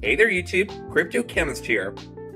Hey there YouTube, Crypto Chemist here.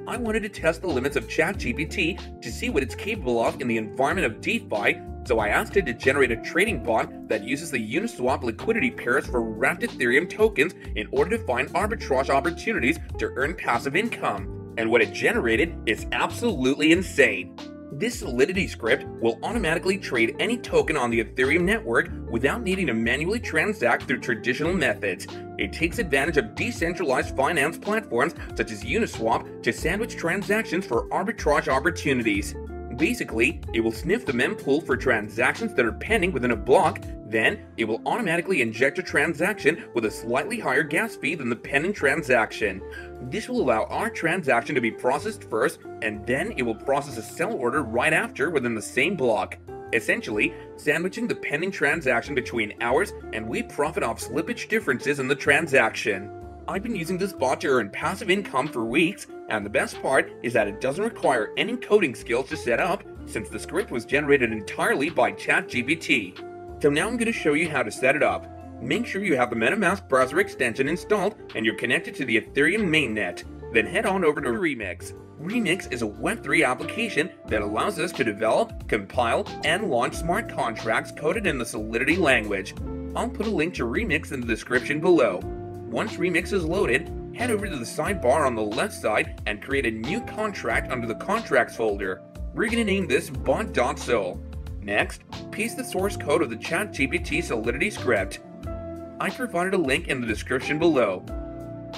I wanted to test the limits of ChatGPT to see what it's capable of in the environment of DeFi, so I asked it to generate a trading bot that uses the Uniswap liquidity pairs for wrapped Ethereum tokens in order to find arbitrage opportunities to earn passive income. And what it generated is absolutely insane. This Solidity script will automatically trade any token on the Ethereum network without needing to manually transact through traditional methods. It takes advantage of decentralized finance platforms such as Uniswap to sandwich transactions for arbitrage opportunities. Basically, it will sniff the mempool for transactions that are pending within a block, then it will automatically inject a transaction with a slightly higher gas fee than the pending transaction. This will allow our transaction to be processed first, and then it will process a sell order right after within the same block. Essentially, sandwiching the pending transaction between ours, and we profit off slippage differences in the transaction. I've been using this bot to earn passive income for weeks, and the best part is that it doesn't require any coding skills to set up, since the script was generated entirely by ChatGPT. So now I'm going to show you how to set it up. Make sure you have the MetaMask browser extension installed and you're connected to the Ethereum mainnet. Then head on over to Remix. Remix is a Web3 application that allows us to develop, compile, and launch smart contracts coded in the Solidity language. I'll put a link to Remix in the description below. Once Remix is loaded, head over to the sidebar on the left side and create a new contract under the Contracts folder. We're going to name this bot.sol. Next, paste the source code of the ChatGPT Solidity script. I provided a link in the description below.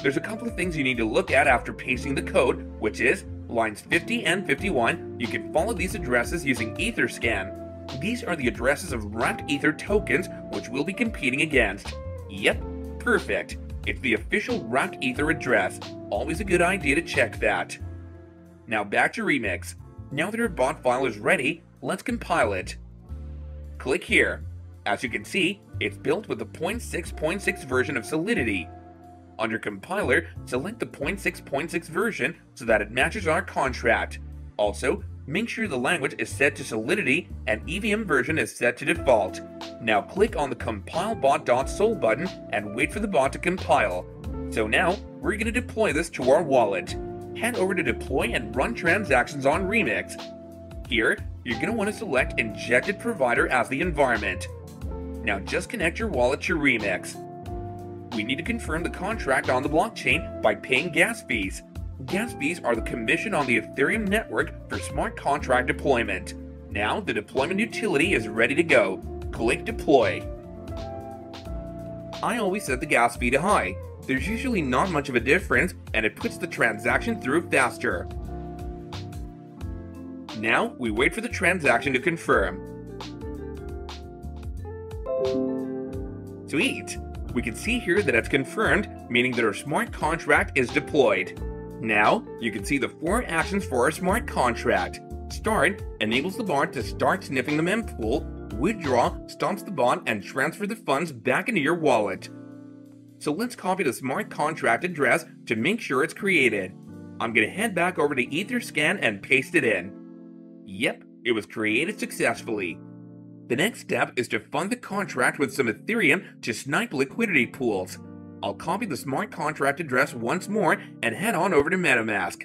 There's a couple of things you need to look at after pasting the code, which is lines 50 and 51. You can follow these addresses using Etherscan. These are the addresses of wrapped Ether tokens which we'll be competing against. Yep, perfect. It's the official wrapped Ether address. Always a good idea to check that. Now back to Remix. Now that our bot file is ready, let's compile it. Click here. As you can see, it's built with the 0.6.6 version of Solidity. Under Compiler, select the 0.6.6 version so that it matches our contract. Also, make sure the language is set to Solidity and EVM version is set to default. Now click on the compilebot.sol button and wait for the bot to compile. So now, we're going to deploy this to our wallet. Head over to Deploy and Run Transactions on Remix. Here, you're going to want to select Injected Provider as the environment. Now just connect your wallet to Remix. We need to confirm the contract on the blockchain by paying gas fees. Gas fees are the commission on the Ethereum network for smart contract deployment. Now the deployment utility is ready to go. Click Deploy. I always set the gas fee to high. There's usually not much of a difference and it puts the transaction through faster. Now we wait for the transaction to confirm. Sweet! We can see here that it's confirmed, meaning that our smart contract is deployed. Now, you can see the four actions for our smart contract. Start enables the bot to start sniffing the mempool. Withdraw stops the bot and transfer the funds back into your wallet. So let's copy the smart contract address to make sure it's created. I'm going to head back over to Etherscan and paste it in. Yep, it was created successfully. The next step is to fund the contract with some Ethereum to snipe liquidity pools. I'll copy the smart contract address once more and head on over to MetaMask.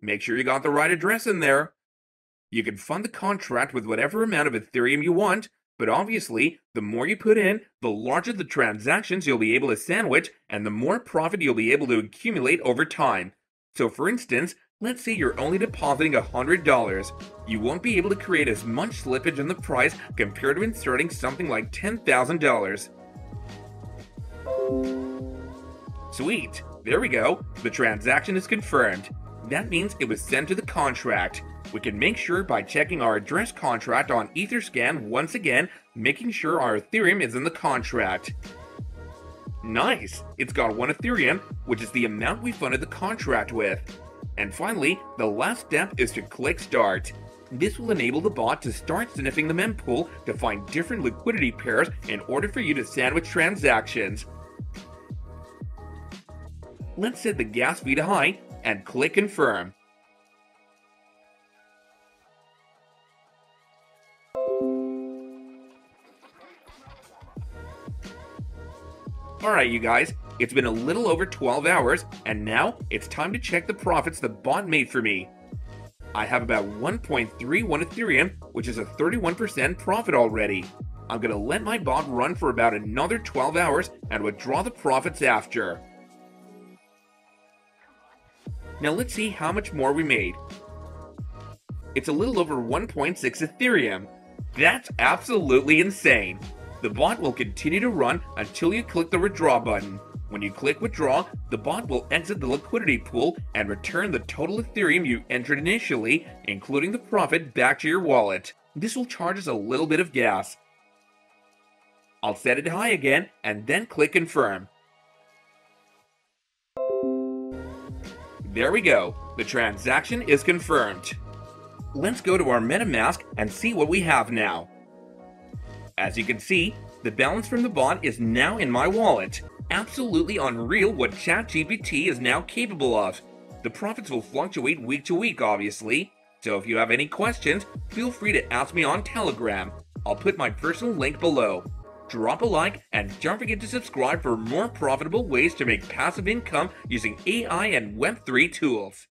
Make sure you got the right address in there. You can fund the contract with whatever amount of Ethereum you want, but obviously, the more you put in, the larger the transactions you'll be able to sandwich and the more profit you'll be able to accumulate over time. So for instance, Let's say you're only depositing $100. You won't be able to create as much slippage in the price compared to inserting something like $10,000. Sweet, there we go. The transaction is confirmed. That means it was sent to the contract. We can make sure by checking our address contract on Etherscan once again, making sure our Ethereum is in the contract. Nice! It's got one Ethereum, which is the amount we funded the contract with. And finally, the last step is to click Start. This will enable the bot to start sniffing the mempool to find different liquidity pairs in order for you to sandwich transactions. Let's set the gas fee to high and click Confirm. Alright you guys, It's been a little over 12 hours, and now it's time to check the profits the bot made for me. I have about 1.31 Ethereum, which is a 31% profit already. I'm gonna let my bot run for about another 12 hours and withdraw the profits after. Now let's see how much more we made. It's a little over 1.6 Ethereum. That's absolutely insane. The bot will continue to run until you click the withdraw button. When you click withdraw, the bot will exit the liquidity pool and return the total Ethereum you entered initially, including the profit, back to your wallet. This will charge us a little bit of gas. I'll set it high again and then click confirm. There we go. The transaction is confirmed. Let's go to our MetaMask and see what we have now. As you can see, the balance from the bot is now in my wallet. Absolutely unreal what ChatGPT is now capable of. The profits will fluctuate week to week, obviously, so if you have any questions, feel free to ask me on Telegram. I'll put my personal link below. Drop a like and don't forget to subscribe for more profitable ways to make passive income using AI and Web3 tools.